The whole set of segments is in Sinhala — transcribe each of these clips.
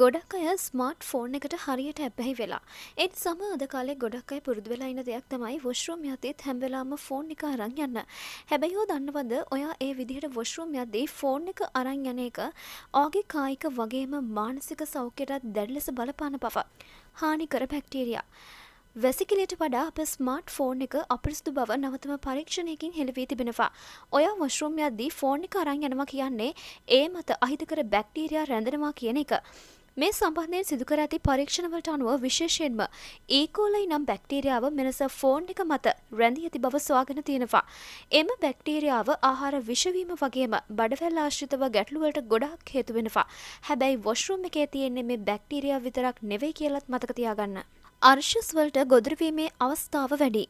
ගොඩක් අය ස්මාර්ට් ෆෝන් එකට හරියට ඇබ්බැහි වෙලා. ඒත් සම අද කාලේ ගොඩක් අය පුරුදු වෙලා ඉන්න දෙයක් තමයි වොෂ්රූම් යද්දිත් හැම වෙලාවම ෆෝන් එක අරන් යන්න. හැබැයි ඔය දන්නවද ඔයා ඒ විදිහට වොෂ්රූම් යද්දී ෆෝන් එක අරන් යන එක ඔයාගේ කායික වගේම මානසික සෞඛ්‍යයටත් දැඩි ලෙස බලපාන බව. හානිකර බැක්ටීරියා. වැසිකිලට වඩා අප ස්මාර්ට් ෆෝන් එක අපිරිසිදු බව නවතම පරීක්ෂණයකින් හෙළිවී තිබෙනවා. ඔය වොෂ්රූම් යද්දී ෆෝන් එක අරන් යනවා කියන්නේ ඒ මත අහිතකර බැක්ටීරියා රැඳෙනවා කියන එක. මේ සම්බන්ධයෙන් සිදුකර ඇති පරීක්ෂණවලට අනුව විශේෂයෙන්ම e. ඒකෝලයි නම් බැක්ටීරියාව මෙලෙස ෆෝන් එක මත රැඳී ඇති බව සොයාගෙන තියෙනවා. එම බැක්ටීරියාව ආහාර විෂවීම වගේම බඩවැල් ආශ්‍රිතව ගැටලුවලට ගොඩාක් හේතු වෙනවා. හැබැයි වොෂ්රූම් එකේ තියෙන්නේ මේ බැක්ටීරියා විතරක් නෙවෙයි කියලත් මතක තියාගන්න. අර්ශස් වලට ගොදුරවීමේ අවස්ථාව වැඩි.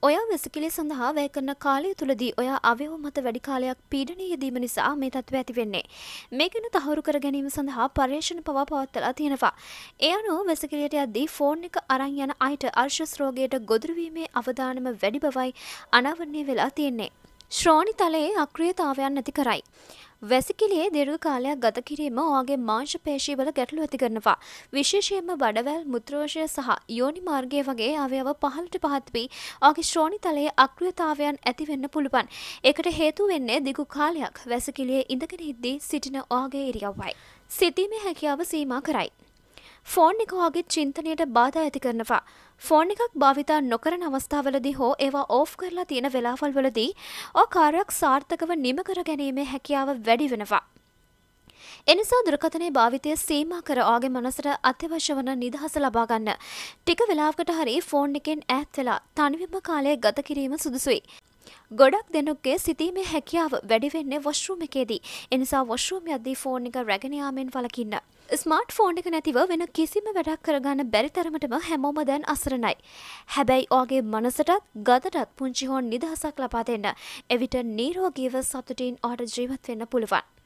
ඔයා වෙසකිලි සඳහා වැය කරන කාලය තුළදී ඔයා අවයව මත වැඩි කාලයක් පීඩනය යෙදීම නිසා මේ තත්ත්ව ඇති වෙන්නේ. මේ ගැන තහවුරු කර ගැනීම සඳහා පර්යේෂණ පවා පවත්වලා තියෙනවා. ඒ අනුව වෙසකිලියට යද්දී ෆෝන් එක අරන් යන අයට අර්ශස් රෝගයට ගොදුරවීමේ අවදානම වැඩි බවයි අනාවරණය වෙලා තියෙන්නේ. ශ්‍රෝණි තලයේ අක්‍රියතාවයන් නැති කරයි. වැසිකිලියේ දීර්ඝ කාලයක් ගත කිරීම ඔයාගේ මාංශ පේශීවල ගැටලු ඇති කරනවා. විශේෂයෙන්ම බඩවැල්, මුත්‍රාශය සහ යෝනි මාර්ගය වගේ අවයව පහළට පහත් වී ඔයාගේ ශ්‍රෝණි තලයේ අක්‍රියතාවයන් ඇති වෙන්න පුළුවන්. ඒකට හේතු වෙන්නේ දිගු කාලයක් වැසිකිලියේ ඉඳගෙන ඉද්දී සිටින ඔයාගේ ඉරියව්වයි. සිතීමේ හැකියාව සීමා කරයි. ෆෝන් එක වගේ චින්තනයට බාධා ඇති කරනවා. ෆෝන් එකක් භාවිතා නොකරන අවස්ථාවලදී හෝ ඒවා ඕෆ් කරලා තියෙන වෙලාවල් වලදී ඔය කාර්යයක් සාර්ථකව නිම කර ගැනීමේ හැකියාව වැඩි වෙනවා. එනිසා දුරකථනයේ භාවිතය සීමා කර ඔයාගේ මනසට අත්‍යවශ්‍ය වන නිදහස ලබා ගන්න. ටික වෙලාවකට හරි ෆෝන් එකෙන් ඈත් වෙලා තනිවම කාලය ගත කිරීම සුදුසුයි. ගොඩක් දෙනුක්ගේ සිතීමේ හැකියාව වැඩි වෙන්නේ වොෂ්රූම් එකේදී. එනිසා වොෂ්රූම් යද්දී ෆෝන් එක රැගෙන යාමෙන් වළකින්න. ස්මාර්ට් ෆෝන් එක නැතිව වෙන කිසිම වැඩක් කරගන්න බැරි තරමටම හැමෝම දැන් අසරණයි. හැබැයි ඔයාගේ මනසටත් ගතටත් පුංචි හෝ නිදහසක් ලබා දෙන්න. එවිට නිරෝගීව සතුටින් ඔයාට ජීවත් වෙන්න පුළුවන්.